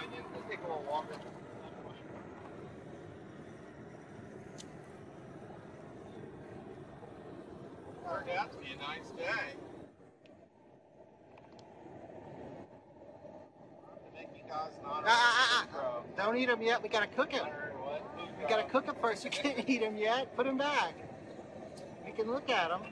onions. We'll take a little walk. Turned out to be a nice day. Ah, ah, ah. Don't eat them yet. We gotta cook them. We gotta cook them first. We can't eat them yet. Put them back. We can look at them.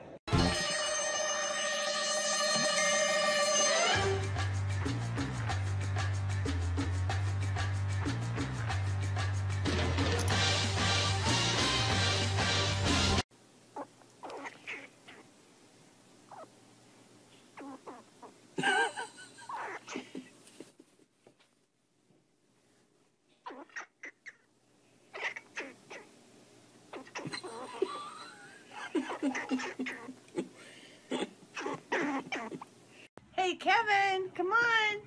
hey, Kevin, come on.